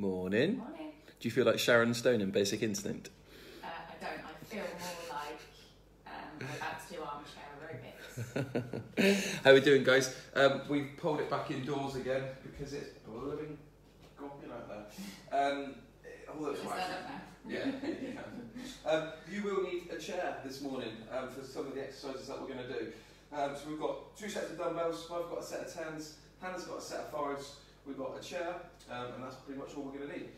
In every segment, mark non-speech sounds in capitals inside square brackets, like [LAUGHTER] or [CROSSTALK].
Morning. Morning. Do you feel like Sharon Stone in Basic Instinct? Uh, I don't. I feel more like um, I'm about to do armchair aerobics. [LAUGHS] How are we doing, guys? Um, we've pulled it back indoors again because it's blooming gobbling out there. Um, it's Is right. Yeah, you can. Um, you will need a chair this morning um, for some of the exercises that we're going to do. Um, so we've got two sets of dumbbells. I've got a set of tens. Hannah's got a set of fives. We've got a chair, um, and that's pretty much all we're going to need.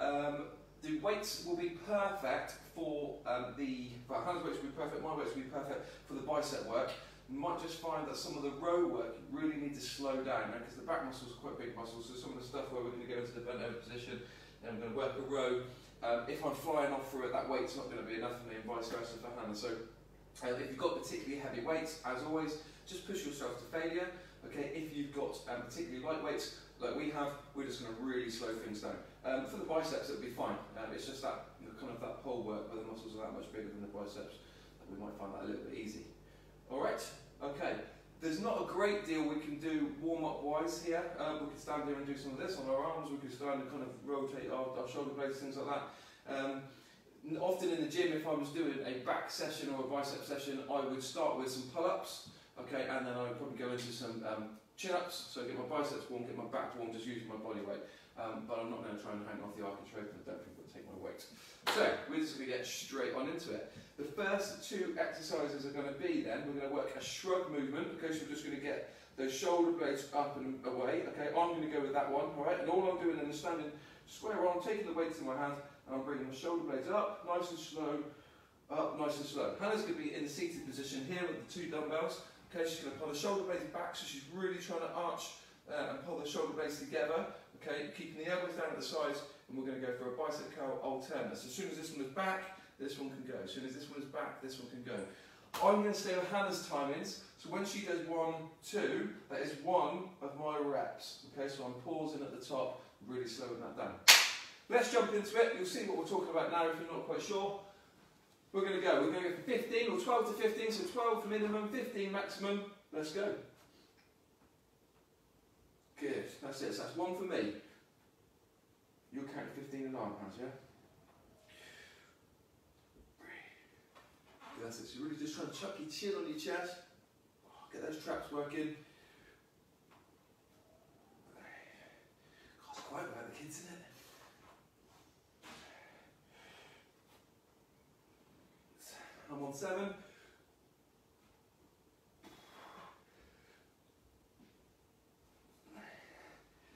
Um, the weights will be perfect for um, the. Well, Hannah's weights will be perfect. My weights will be perfect for the bicep work. You might just find that some of the row work you really need to slow down because the back muscles are quite big muscles. So some of the stuff where we're going to go into the bent over position and I'm going to work a row. Um, if I'm flying off through it, that weight's not going to be enough for me, and vice versa for Hannah. So, uh, if you've got particularly heavy weights, as always, just push yourself to failure. Okay, if you've got um, particularly light weights, like we have, we're just going to really slow things down. Um, for the biceps, it'll be fine. Um, it's just that you know, kind of that pull work where the muscles are that much bigger than the biceps we might find that a little bit easy. All right. Okay. There's not a great deal we can do warm-up wise here. Uh, we can stand here and do some of this on our arms. We can stand and kind of rotate our, our shoulder blades, things like that. Um, often in the gym, if I was doing a back session or a bicep session, I would start with some pull-ups, okay, and then I would probably go into some um, chin-ups, so get my biceps warm, get my back warm, just using my body weight. Um, but I'm not going to try and hang off the architrave, I don't think it'll take my weight. So, we're just going to get straight on into it. The first two exercises are going to be then, we're going to work a shrug movement, okay, so we're just going to get those shoulder blades up and away, okay, I'm going to go with that one, alright, and all I'm doing is standing square on, taking the weights in my hands, and I'm bringing my shoulder blades up, nice and slow, up, nice and slow. Hannah's going to be in the seated position here with the two dumbbells, okay, she's going to pull the shoulder blades back, so she's really trying to arch uh, and pull the shoulder blades together, okay, keeping the elbows down at the sides, and we're going to go for a bicep curl alternate. So as soon as this one is back, this one can go. As soon as this one is back, this one can go. I'm going to stay with Hannah's timings. So when she does one, two, that is one of my reps. Okay, so I'm pausing at the top, really slowing that down. Let's jump into it. You'll see what we're talking about now if you're not quite sure. We're going to go. We're going to go for 15 or 12 to 15. So 12 minimum, 15 maximum. Let's go. Good. That's it. So that's one for me. You'll count 15 and arm hands, yeah? That's it. So you're really just trying to chuck your chin on your chest. Oh, get those traps working. God, it's quiet without the kids in it. I'm on seven.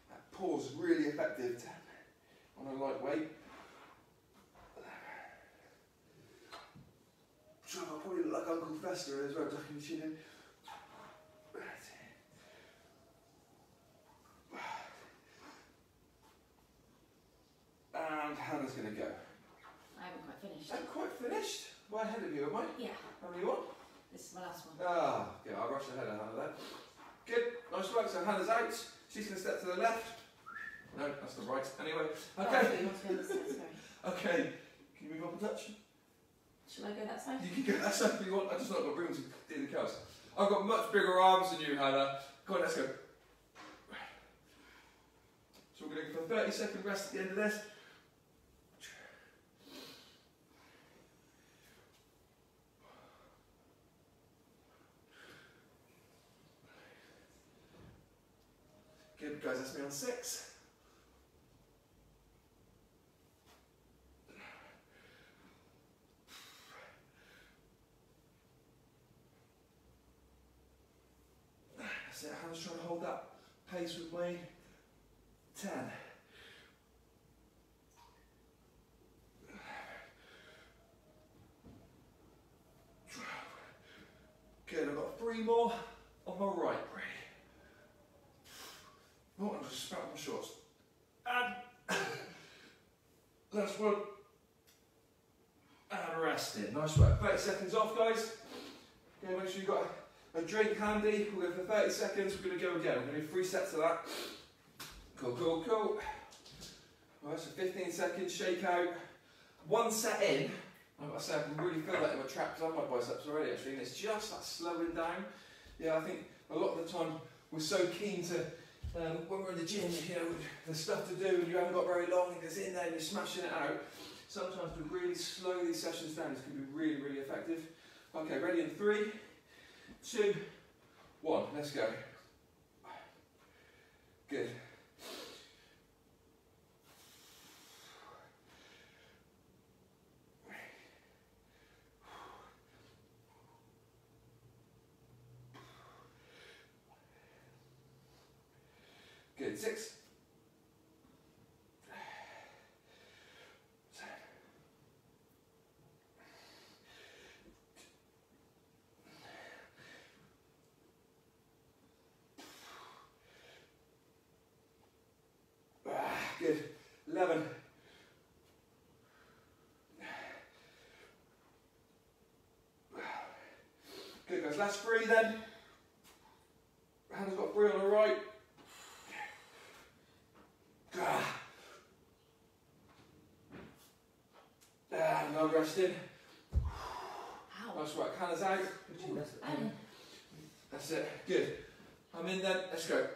That pause is really effective on a lightweight. So I'll probably look like Uncle Fester as well, ducking the chin in. And Hannah's going to go. I haven't quite finished. I'm quite finished. Way ahead of you, am I? Yeah, How many you on? this is my last one. Ah, yeah, I'll rush ahead of Hannah there. Good, nice work. So Hannah's out. She's going to step to the left. No, that's the right. Anyway, Oh, okay. you want to go this side, sorry. [LAUGHS] Okay, can you move up a touch? Shall I go that side? You can go that side if you want. I just not got room to do the curls. I've got much bigger arms than you, Hannah. Go on, let's go. So we're going to go for a 30 second rest at the end of this. On six. That's it, Hannah's trying to hold that pace with me. 10. Good, I've got three more on my right. Ready? Oh, I'm just spat my shorts. And last one. And rest in. Nice work. 30 seconds off, guys. Okay, make sure you've got a drink handy. We'll go for 30 seconds. We're going to go again. We're going to do three sets of that. Cool, cool, cool. Alright, so 15 seconds, shake out. One set in, like to say, I can really feel that in my traps and my biceps already actually, and it's just that slowing down. Yeah, I think a lot of the time we're so keen to Um, when we're in the gym, you know, there's stuff to do and you haven't got very long and it's in there and you're smashing it out. Sometimes to really slow these sessions down, this can be really, really effective. Okay, ready in three, two, one. Let's go. Good. Good. Six. [SIGHS] Good. Eleven. [SIGHS] Good guys. Last three then. Hannah's got three on the right. Ah. Ah, no resting. Ow. Nice work. Out. Um, That's it. Good. I'm in then. Let's go.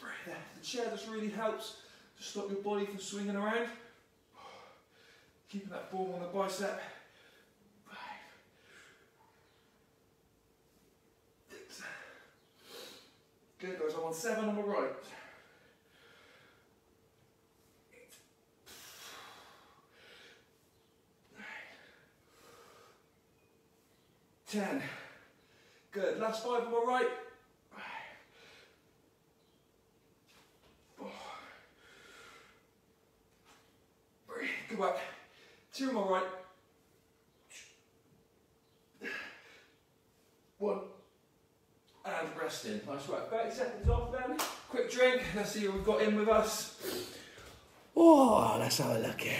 Breathe out. The chair just really helps to stop your body from swinging around. Keeping that form on the bicep. Good guys, I'm on seven on the right. 10. Good, last five on my right. Come back, two on my right. One, and rest in. Nice work, 30 seconds off then. Quick drink, let's see who we've got in with us. Oh, let's have a look here.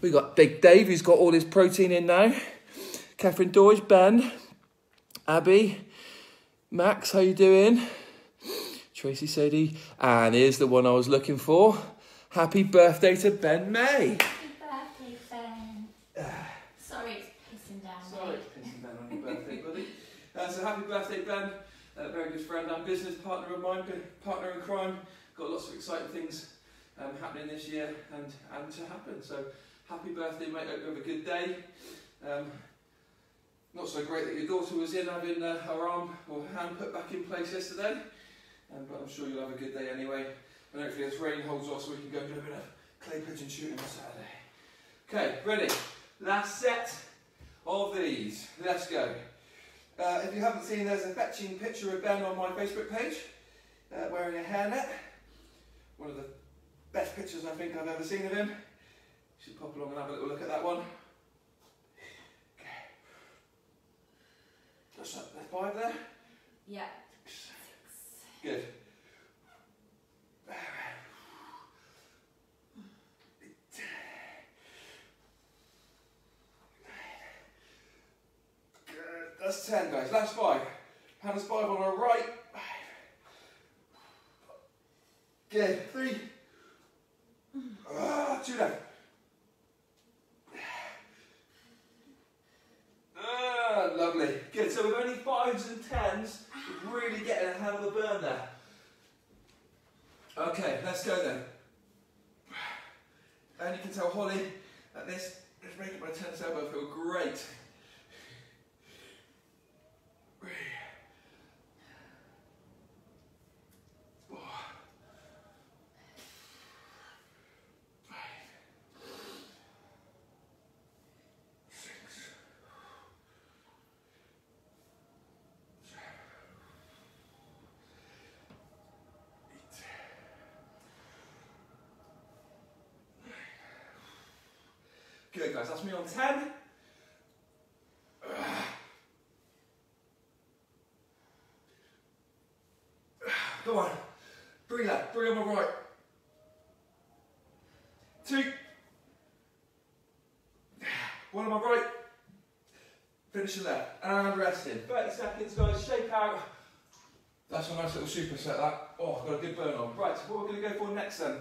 We got Big Dave, who's got all his protein in now. Catherine Deutsch, Ben, Abby, Max, how you doing? Tracy Sadie, and here's the one I was looking for. Happy birthday to Ben May. Happy birthday, Ben. [SIGHS] Sorry, it's pissing down. Sorry, it's pissing down on your birthday, buddy. Uh, so happy birthday, Ben. A very good friend and business partner of mine, partner in crime. Got lots of exciting things um, happening this year and, and to happen. So happy birthday, mate. Hope you have a good day. Um, not so great that your daughter was in having uh, her arm or hand put back in place yesterday, um, but I'm sure you'll have a good day anyway. And hopefully this rain holds off so we can go do a bit of clay pigeon shooting on Saturday. Okay, ready? Last set of these. Let's go. Uh, if you haven't seen, there's a fetching picture of Ben on my Facebook page, uh, wearing a hairnet. One of the best pictures I think I've ever seen of him. You should pop along and have a little look at that one. That's that, five there. Yeah. Good. Good. That's ten, guys. Last five. Hannah's five on her right. Good. Three. Ah, two left. Ah, lovely. Good. So with only fives and tens, we're really getting a hell of a burn there. Okay, let's go then. And you can tell Holly that this is making my tennis elbow feel great. Good guys, that's me on 10. Come on. Three left, three on my right. Two. One on my right. Finishing left. And resting. 30 seconds, guys. Shake out. That's a nice little superset, that. Oh, I've got a good burn on. Right, so what we're going to go for next then?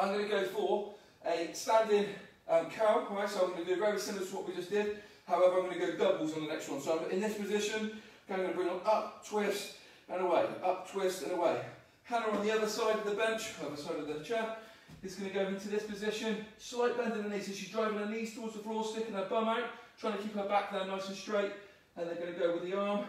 I'm going to go for a standing um. Right, so I'm going to do very similar to what we just did. However, I'm going to go doubles on the next one. So I'm in this position, I'm going to bring on up, twist, and away. Up, twist, and away. Hannah on the other side of the bench, other side of the chair, is going to go into this position. Slight bend in the knees, so she's driving her knees towards the floor, sticking her bum out, trying to keep her back there nice and straight. And they're going to go with the arm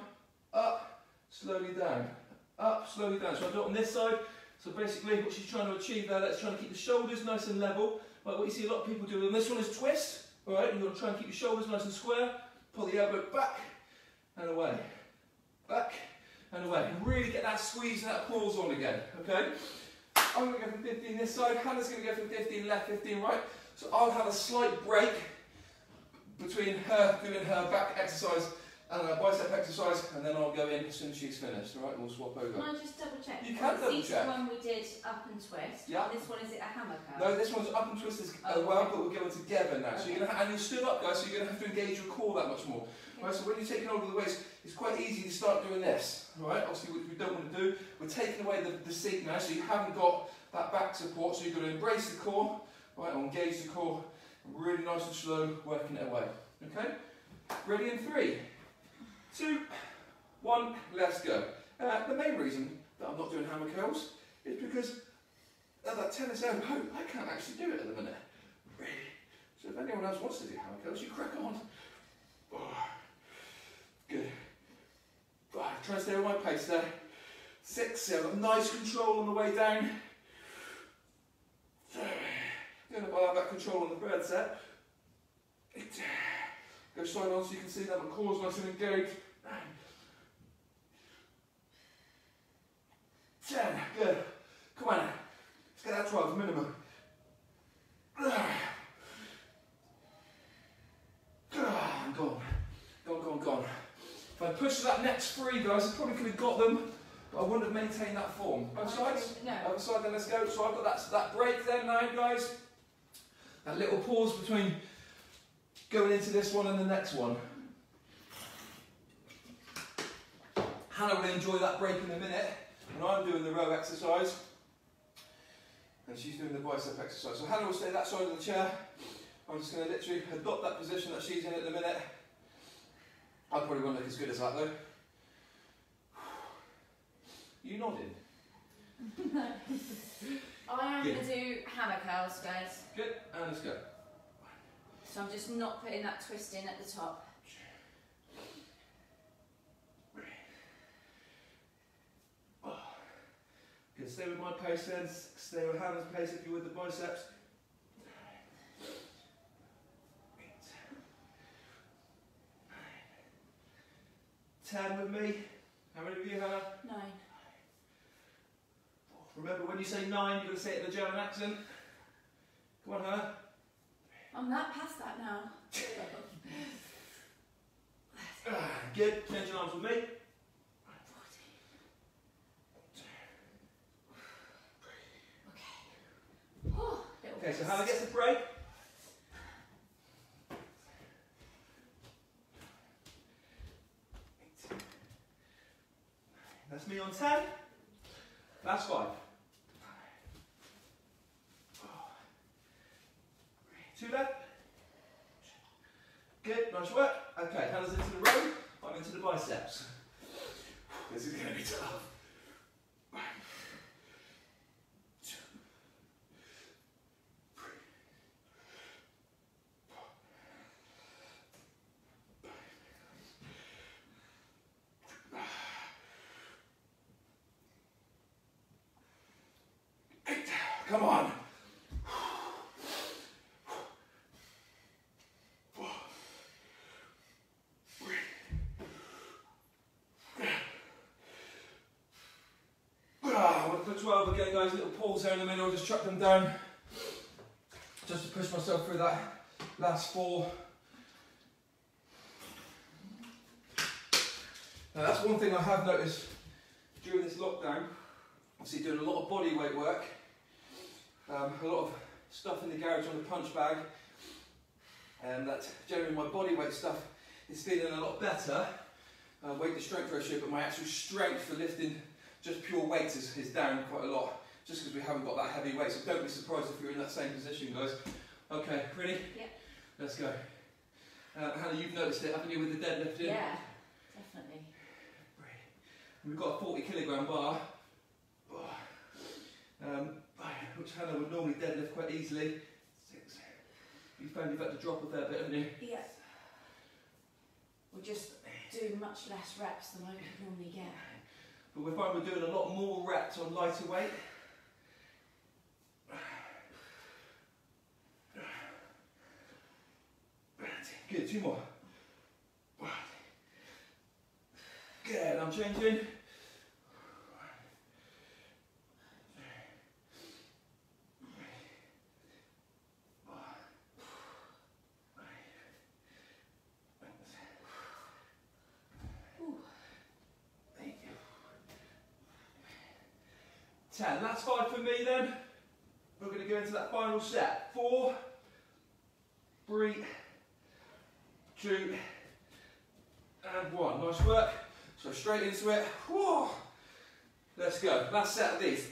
up, slowly down. Up, slowly down. So I do it on this side. So basically what she's trying to achieve there, that's trying to keep the shoulders nice and level. Like what you see a lot of people do. And this one is twist. Alright, you're going to try and keep your shoulders nice and square. Pull the elbow back and away. Back and away. And really get that squeeze and that pause on again. Okay? I'm going to go from 15 this side. Hannah's going to go from 15 left, 15 right. So I'll have a slight break between her doing her back exercise and a bicep exercise, and then I'll go in as soon as she's finished. All right, we'll swap over. Can I just double check? You can double Each check. one we did up and twist. Yeah. This one is it a hammer curl? No, this one's up and twist as Oh, well, okay. but we're going together now. So you're gonna, and you're stood up, guys. So you're gonna have to engage your core that much more. Right, so when you're taking hold of the weights, it's quite easy to start doing this. Right, obviously which we don't want to do. We're taking away the, the seat now, so you haven't got that back support. So you've got to embrace the core, right, or engage the core, really nice and slow, working it away. Okay, ready in three, two, one. Let's go. Uh, the main reason that I'm not doing hammer curls is because at that tennis elbow, I can't actually do it at the minute. Really. So if anyone else wants to do hammer curls, you crack on. Oh, good. Right, try and stay with my pace there. Six, seven, nice control on the way down. Going to have that control on the third set. Go side on so you can see that my core's nice and engaged. Nine. Ten, good. Come on. Let's get that 12 minimum. I'm gone. Gone, gone, gone. If I push that next three, guys, I probably could have got them, but I wouldn't have maintained that form. Both sides? No. Other side, then let's go. So I've got that, that break there now, guys. That little pause between going into this one and the next one. Hannah will enjoy that break in a minute, and I'm doing the row exercise, and she's doing the bicep exercise. So Hannah will stay that side of the chair. I'm just going to literally adopt that position that she's in at the minute. I probably won't look as good as that though. You nodding? [LAUGHS] I am going to do hammer curls, guys. Good, and let's go. So I'm just not putting that twist in at the top. Good, stay with my pace then, stay with Hannah's pace if you're with the biceps. Ten with me. How many of you, Hannah? Nine. Oh, remember when you say nine, you're going to say it in a German accent. Come on, Hannah. I'm that past that now. Good, change your arms with me. Okay, so. Hannah gets the break. That's me on 10. That's 5. Two left. Good, nice work. Okay, Hannah's into the row. I'm into the biceps. [LAUGHS] This is going to be tough. Come on. Ah, I'm going to put 12 again, there in the middle. Just chuck them down. Just to push myself through that last four. Now, that's one thing I have noticed during this lockdown. Obviously, doing a lot of body weight work. Um, a lot of stuff in the garage on the punch bag. And that generally my body weight stuff is feeling a lot better. Uh, weight to strength ratio, but my actual strength for lifting just pure weights is, is down quite a lot. Just because we haven't got that heavy weight. So don't be surprised if you're in that same position, guys. Okay, ready? Yep. Let's go. Uh, Hannah, you've noticed it, haven't you, with the deadlifting? Yeah, definitely. We've got a 40 kilogram bar, um, which Hannah would normally deadlift quite easily. Six. You found you've had to drop a fair bit, haven't you? Yeah. We just do much less reps than I could normally get. But we find we're doing a lot more reps on lighter weight. Good, two more. Good, I'm changing. Ten. That's five for me then. We're going to go into that final set. Four, three, two, and one. Nice work. So straight into it. Whoa. Let's go. Last set of these.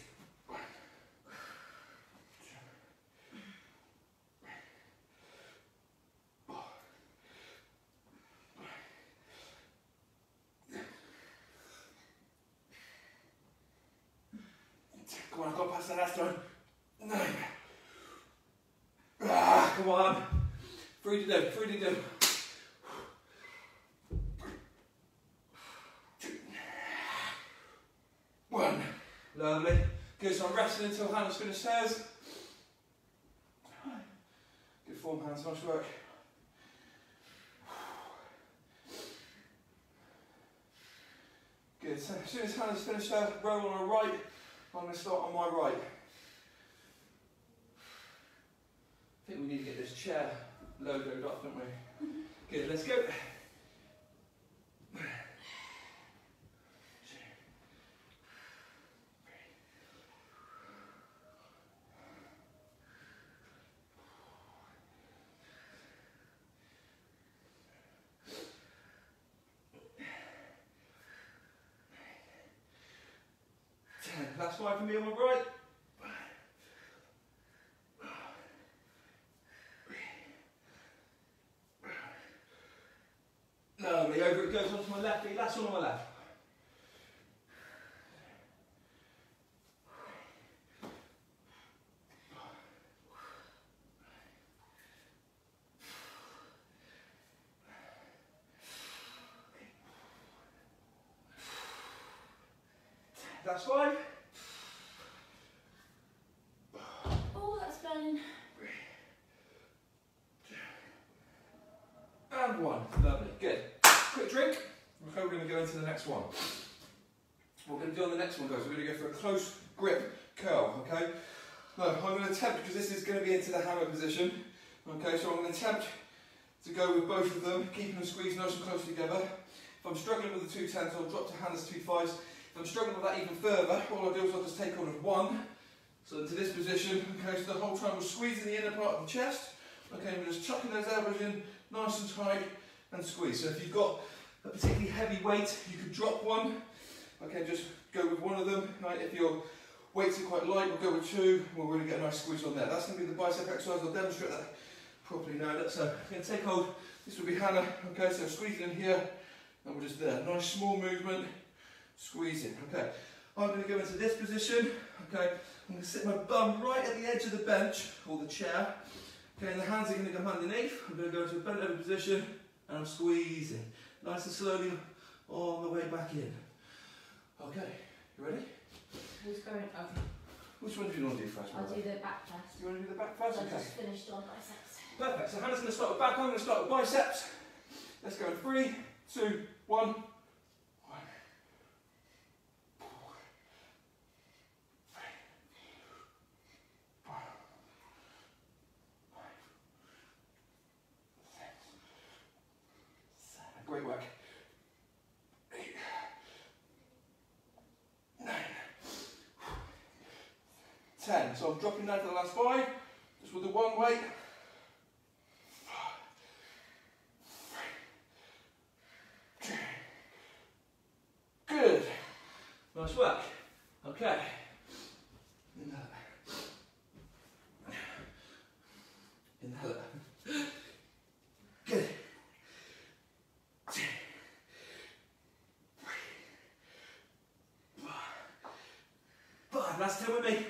Come on, I've got past the last one. Nine. Ah, come on. Three to do, three to do. One. Lovely. Good, so I'm resting Hannah's finished hers. Good form, hands, nice work. Good, so as soon as Hannah's finished her row on her right, I'm going to start on my right. I think we need to get this chair logoed up, don't we? Good, let's go. Ten. For on my right. Over it goes onto my left last one on my left. That's five. Oh, that's burning. And one. Lovely. Good. Quick drink. Okay, we're going to go into the next one. What we're going to do on the next one, guys, we're going to go for a close grip curl, okay? No, I'm going to attempt, because this is going to be into the hammer position, okay, so I'm going to attempt to go with both of them, keeping them squeezed nice and close together. If I'm struggling with the two tens, I'll drop to Hannah's two fives. If I'm struggling with that even further, all I'll do is I'll just take on of one. So into this position, okay, so the whole time we're squeezing the inner part of the chest, okay, we're just chucking those elbows in nice and tight and squeeze. So if you've got a particularly heavy weight, you could drop one, okay, just go with one of them. Right? If your weights are quite light, we'll go with two, we'll really get a nice squeeze on there. That's going to be the bicep exercise, I'll demonstrate that properly now. So I'm going to take hold, this will be Hannah, okay, so squeezing in here, and we're just there. Nice small movement, squeezing, okay. I'm going to go into this position, okay, I'm going to sit my bum right at the edge of the bench, or the chair, okay, and the hands are going to go underneath, I'm going to go into a bent over position, and I'm squeezing, nice and slowly, all the way back in. Okay, you ready? Who's going? Oh, Which one do you want to do first? I'll do the back first. You want to do the back first? I Okay. just finished on biceps. Perfect. So Hannah's going to start with back. I'm going to start with biceps. Let's go in three, two, one. One. Great work. Eight. Nine. Ten. So I'm dropping down to the last five, just with the one weight. Good. Nice work. Okay. Inhale. Inhale. Good. Last ten with me.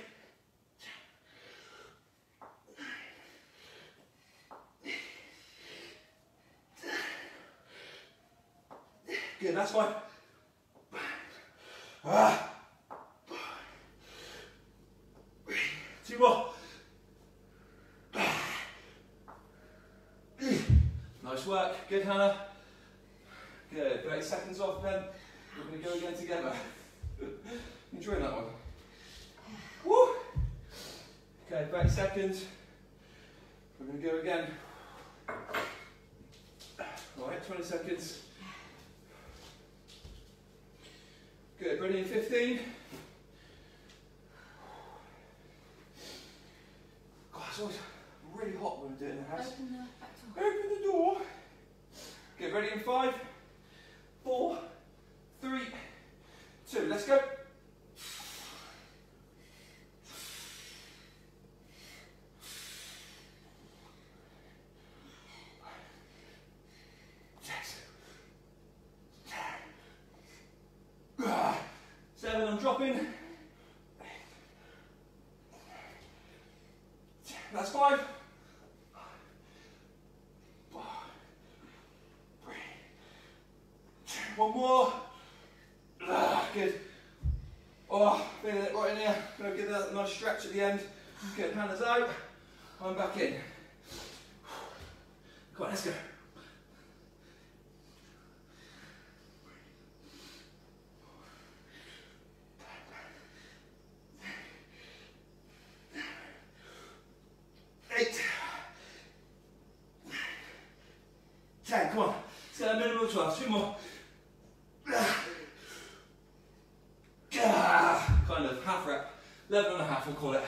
Good, that's fine. [SIGHS] Ah. Two more. [SIGHS] Nice work. Good, Hannah. Good. 30 seconds off then. We're going to go again together. [LAUGHS] Enjoying that one. Woo! Okay, 30 seconds. We're going to go again. Alright, 20 seconds. Good, ready in 15. God, it's always really hot when we're doing the house. Open the door. Open the door. Get ready in five, four, three, two. Let's go. Six. Seven, I'm dropping. That's five. One more. Good. Oh, feeling it right in here. Gonna give that a nice stretch at the end. Good, hands out. I'm back in. Come on, let's go. Eight. Ten, come on. Let's get a minimum of 12. Two more. Ah, kind of half rep, 11 and a half we'll call it.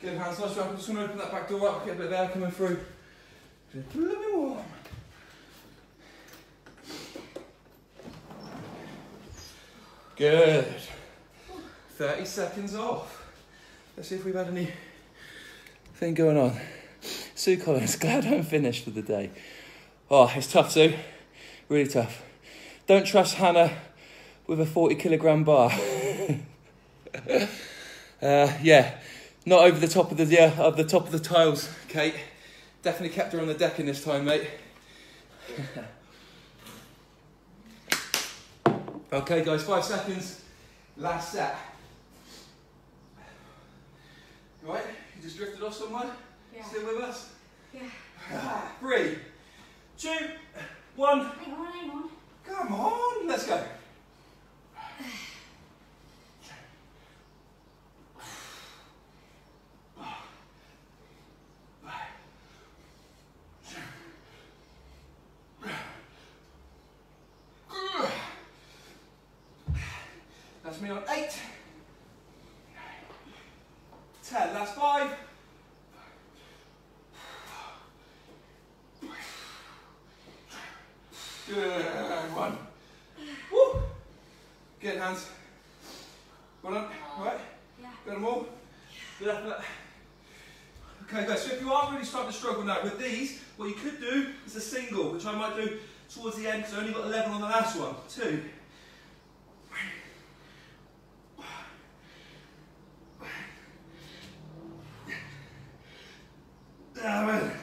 Good hands, nice wrap. I'm just going to open that back door up, get a bit of air coming through. Just a little bit warm. Good. 30 seconds off. Let's see if we've had any thing going on. Sue Collins, [LAUGHS] glad I'm finished for the day. Oh, it's tough, Sue. Really tough. Don't trust Hannah with a 40 kilogram bar. [LAUGHS] uh, yeah, not over the top of the yeah, of the top of the tiles, Kate. Definitely kept her on the deck in this time, mate. okay, guys, five seconds. Last set. Right, you just drifted off somewhere. Yeah. Still with us? Yeah. Three, two, one. Hang on, hang on. Come on, let's go. That's me on eight. Ten, last five. Good one. Woo. Good hands. Well done. Right. Yeah. Got them all? Good effort. Okay guys, so if you are really starting to with these, what you could do is a single, which I might do towards the end because I only got 11 on the last one. Two.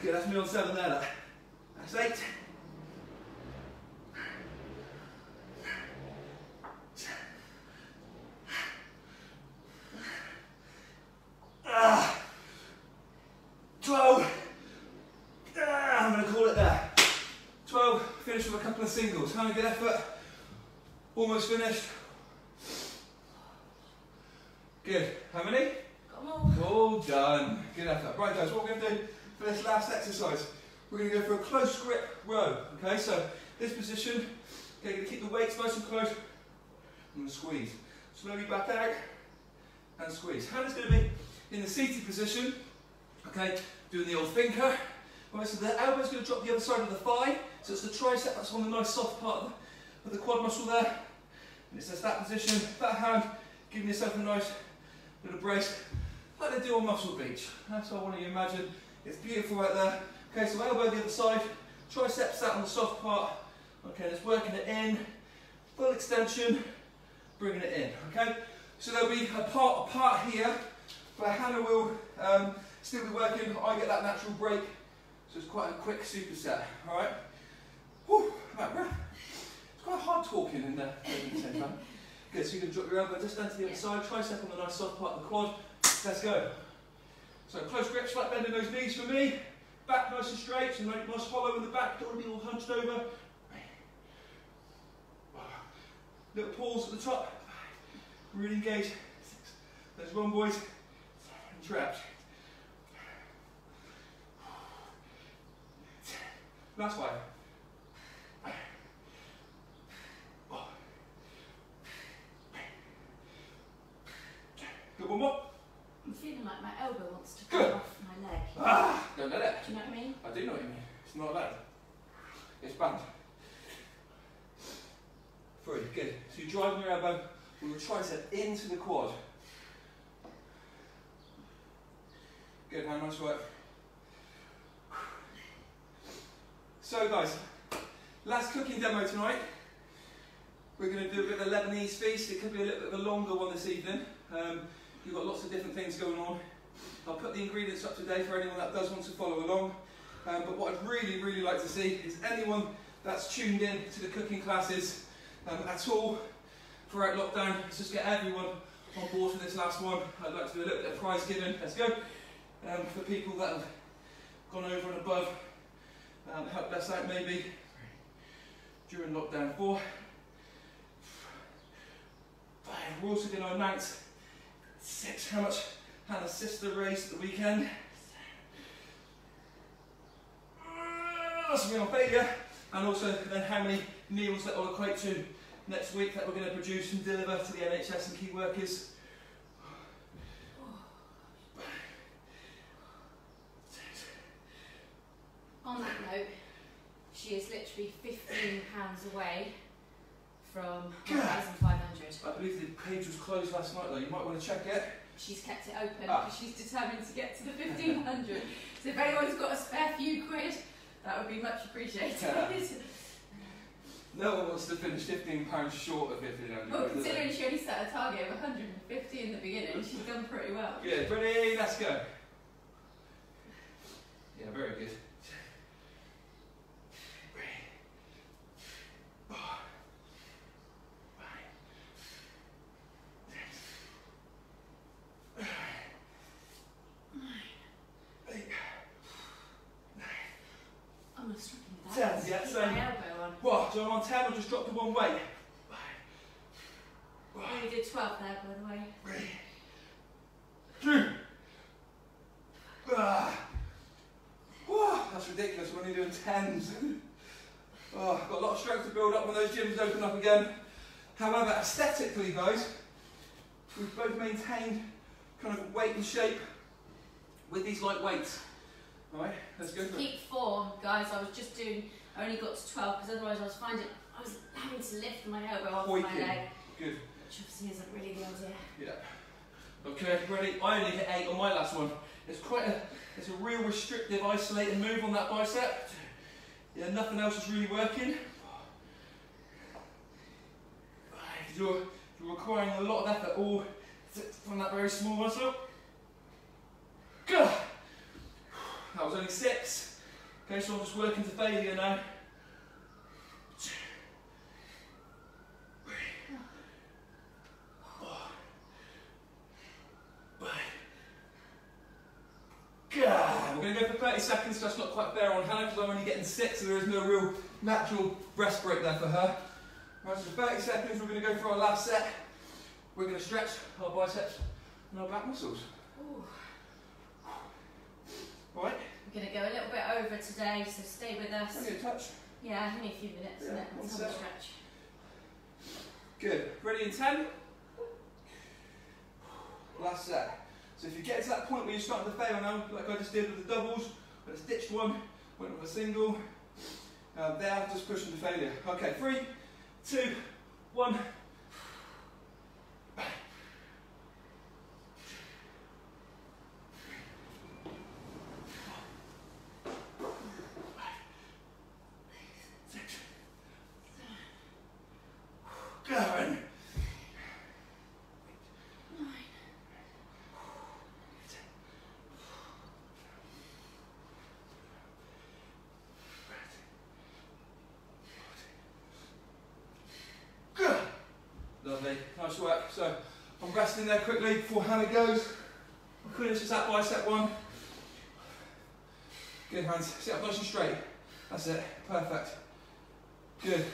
Good, that's me on seven there. That's eight. Ah. 12. Ah, I'm going to call it there. 12, finish with a couple of singles. Having a good effort. Almost finished. Good. How many? Got them all. All done. Good effort. Right guys, what we're going to do for this last exercise, we're going to go for a close grip row. Okay, so this position, okay, going to keep the weights nice and close. I'm going to squeeze. Slowly back out and squeeze. Hand is going to be in the seated position. Okay, doing the old thinker. Right, so the elbow's going to drop the other side of the thigh. So it's the tricep that's on the nice soft part of the, quad muscle there. And it's just that position, that hand, giving yourself a nice little brace like they do on Muscle Beach. That's what I want you to imagine. It's beautiful right there. Okay, so elbow the other side, triceps sat on the soft part. Okay, let's working it in, full extension, bringing it in, okay? So there'll be a part, a part here where Hannah will um, still be working, I get that natural break, so it's quite a quick superset, all right? Whew, right, breath. It's quite hard talking in there at the same time. Good, so you can drop your elbow just down to the other side, tricep on the nice soft part of the quad. Let's go. So close grip, slight bend in those knees for me. Back nice and straight, so nice hollow in the back, don't want to be all hunched over. Little pause at the top. Really engage. Let's run, boys. And Last five. Good, one more. I'm feeling like my elbow wants to come off my leg. Ah, don't let it. Do you know what I mean? I do know what you mean. It's not allowed. It's banned. Three, good. So you're driving your elbow with your tricep into the quad. Good, man, nice work. So guys, last cooking demo tonight. We're going to do a bit of a Lebanese feast. It could be a little bit of a longer one this evening. Um, you've got lots of different things going on. I'll put the ingredients up today for anyone that does want to follow along. Um, but what I'd really, really like to see is anyone that's tuned in to the cooking classes um, at all throughout lockdown. Let's just get everyone on board for this last one. I'd like to do a little bit of prize giving. Let's go. Um, for people that have gone over and above, um, helped us out maybe during lockdown four. Five. We're also going to announce six how much Hannah's sister raised at the weekend. That's me on failure. And also then how many meals that will equate to next week that we're going to produce and deliver to the NHS and key workers. On that note, she is literally fifteen pounds away from one thousand five hundred. I believe the page was closed last night though, you might want to check it. She's kept it open Ah. because she's determined to get to the fifteen hundred. so if anyone's got a spare few quid, that would be much appreciated. Yeah. [LAUGHS] No one wants to finish £15 short of it, you know. well, considering she only set a target of 150 in the beginning, she's done pretty well. Good, ready, let's go. Yeah, very good. I'm not struggling with Ten, that. yeah, Keep same. my elbow on. What, so I'm on 10 or just drop to one weight? I only did 12 there, by the way. Ready. Two. Ah. Whoa, that's ridiculous. We're only doing tens. oh, got a lot of strength to build up when those gyms open up again. However, aesthetically, guys, we've both maintained kind of weight and shape with these light weights. All right, let's go for it. Keep form, guys. I was just doing, I only got to 12 because otherwise I was finding, I was having to lift my elbow off my Hoiking. leg, Good. which obviously isn't really the idea. Yeah. Okay, ready? I only hit eight on my last one. It's quite a, it's a real restrictive, isolating move on that bicep. Yeah, nothing else is really working. You're, you're requiring a lot of effort all from that very small muscle. Good. That was only six. Okay, so I'm just working to failure now. God, we're going to go for 30 seconds, that's not quite fair on Hannah because I'm only getting six, so there is no real natural rest break there for her. Right, so 30 seconds, we're going to go for our last set. We're going to stretch our biceps and our back muscles. Ooh. Right? We're going to go a little bit over today, so stay with us. Only a touch. Yeah, only a few minutes, Yeah, isn't it? one Let's have a stretch. Good. Ready in 10? Last set. So if you get to that point where you're starting to fail now, like I just did with the doubles, I just ditched one, went with a single, um, there, just pushing to failure. Okay, three, two, one. Six. Going. Lovely, nice work. So I'm resting there quickly before Hannah goes. Finishes that bicep one. Good hands. Sit up nice and straight. That's it. Perfect. Good.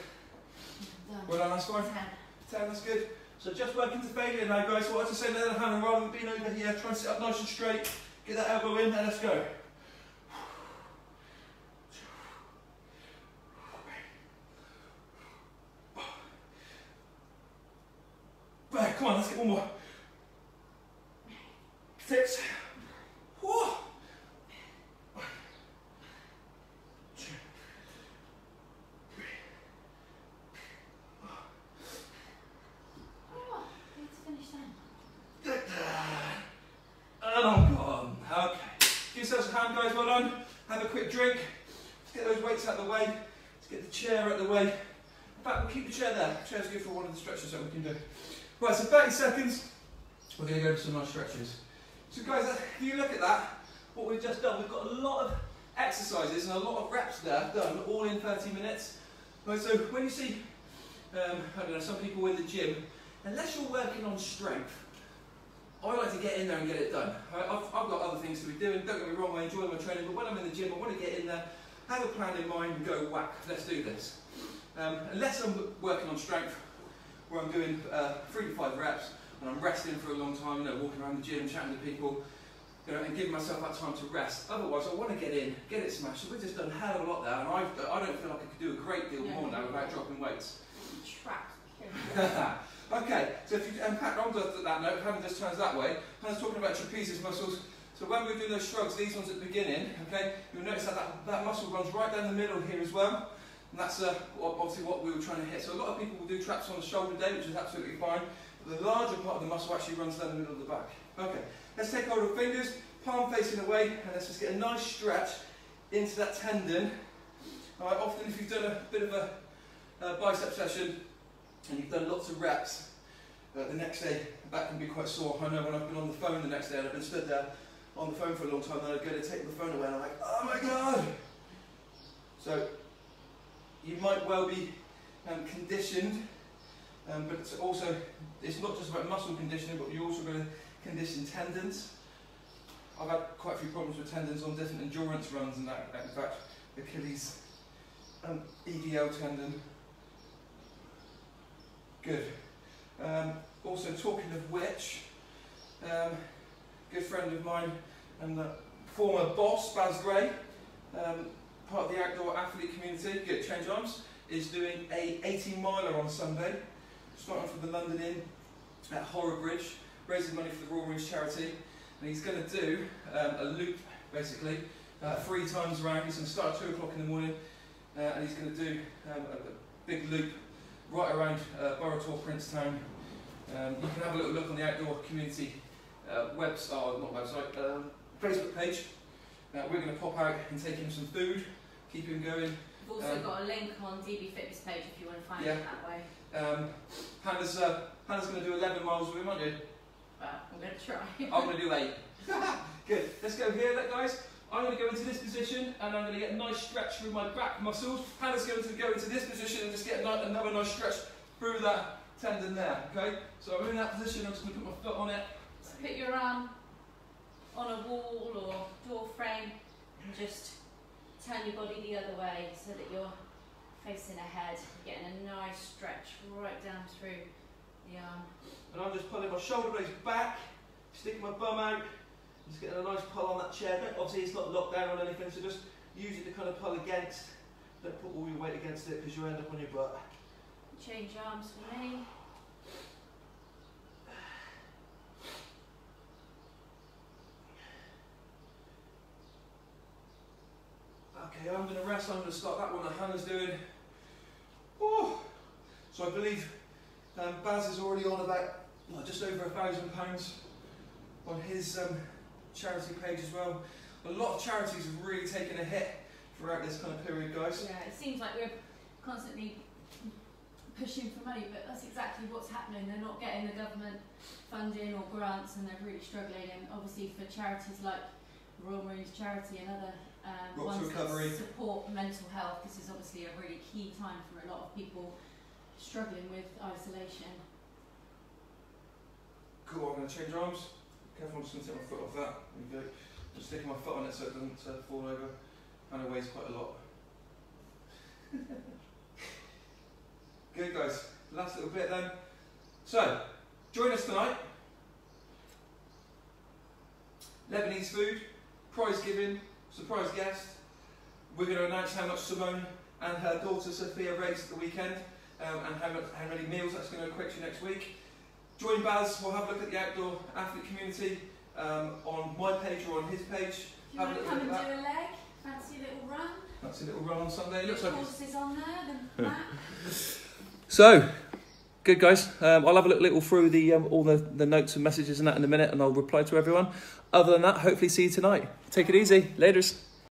Done. Well done, that's fine. Ten. 10, that's good. So just working to failure now, guys. What I just say, let Hannah rather than being over here, try and sit up nice and straight. Get that elbow in, and let's go. Right, come on, let's get one more. Six. Whew. Oh, need to finish then. And I'm gone. Okay. Give yourselves a hand, guys. Well done. Have a quick drink. Let's get those weights out of the way. Let's get the chair out of the way. In fact, we'll keep the chair there. The chair's good for one of the stretches that we can do. Right, so 30 seconds. We're going to go to some nice stretches. So, guys, uh, if you look at that, what we've just done, we've got a lot of exercises and a lot of reps there done, all in 30 minutes. Right, so when you see, um, I don't know, some people in the gym, unless you're working on strength, I like to get in there and get it done. Right? I've, I've got other things to be doing. Don't get me wrong, I enjoy my training, but when I'm in the gym, I want to get in there, have a plan in mind, and go whack. Let's do this. Um, unless I'm working on strength, where I'm doing uh, three to five reps, and I'm resting for a long time, you know, walking around the gym, chatting to people, you know, and giving myself that time to rest. Otherwise, I want to get in, get it smashed. So we've just done a hell of a lot there, and I, I don't feel like I could do a great deal more now without dropping weights. Trapped. [LAUGHS] okay, so if you unpack on to that note, Hannah just turns that way. Hannah's talking about trapezius muscles. So when we're doing those shrugs, these ones at the beginning, okay, you'll notice that that, that muscle runs right down the middle here as well. And that's uh, obviously what we were trying to hit. So a lot of people will do traps on the shoulder day, which is absolutely fine. But the larger part of the muscle actually runs down the middle of the back. Okay, let's take hold of fingers, palm facing away, and let's just get a nice stretch into that tendon. All right, often if you've done a bit of a uh, bicep session and you've done lots of reps, uh, the next day the back can be quite sore. I know when I've been on the phone the next day and I've been stood there on the phone for a long time, then I go to take the phone away and I'm like, oh my god! So you might well be um, conditioned, um, but it's also it's not just about muscle conditioning, but you're also going to condition tendons. I've had quite a few problems with tendons on different endurance runs, and that, in fact, Achilles um, EDL tendon. Good. Um, also, talking of which, um, good friend of mine and former boss, Baz Gray, um, part of the outdoor athlete community, good change arms, is doing a 18 miler on Sunday, starting from the London Inn at Horrabridge, raising money for the Royal Marines charity. And he's going to do um, a loop, basically, uh, three times around. He's going to start at 2 o'clock in the morning, uh, and he's going to do um, a, a big loop right around uh, Borough Princetown. Um, you can have a little look on the outdoor community uh, website, not website, um, Facebook page. Now we're going to pop out and take him some food, keep him going. We've also Um, got a link on DB Fitness page if you want to find Yeah. it that way. Um, Hannah's, uh, Hannah's going to do 11 miles with him, aren't you? But I'm going to try. I'm going to do 8. [LAUGHS] Good. Let's go here, look, guys. I'm going to go into this position and I'm going to get a nice stretch through my back muscles. Hannah's going to go into this position and just get another nice stretch through that tendon there, okay? So I'm in that position, I'm just going to put my foot on it. So put your arm on a wall or door frame and just turn your body the other way so that you're facing ahead, getting a nice stretch right down through the arm. And I'm just pulling my shoulder blades back, sticking my bum out, just getting a nice pull on that chair. Obviously, it's not locked down on anything, so just use it to kind of pull against. Don't put all your weight against it because you'll end up on your butt. Change arms for me. Okay, I'm going to rest. I'm to start that one that Hannah's doing. Oh, so I believe um, Baz is already on about well, just over a thousand pounds on his um, charity page as well. A lot of charities have really taken a hit throughout this kind of period, guys. Yeah, it seems like we're constantly pushing for money, but that's exactly what's happening. They're not getting the government funding or grants, and they're really struggling. And obviously, for charities like Royal Marines Charity and other um, ones Recovery. that support mental health, this is obviously a really key time for a lot of people struggling with isolation. Cool, I'm going to change arms. Careful, I'm just going to take my foot off that. There we go. Just sticking my foot on it so it doesn't uh, fall over. Kind of weighs quite a lot. [LAUGHS] Good guys, last little bit then. So, join us tonight. Lebanese food, prize giving, surprise guest. We're going to announce how much Simone and her daughter Sophia raised at the weekend um, and how, much, how many meals that's going to equate to next week. Join Baz, we'll have a look at the outdoor athlete community um, on my page or on his page. If you Have want to come and look do a leg, fancy a little run. That's a little run on Sunday. It looks like it's horses on there, the. [LAUGHS] So, good guys. Um, I'll have a look little through the um, all the, the notes and messages and that in a minute, and I'll reply to everyone. Other than that, hopefully see you tonight. Take it easy. Laters.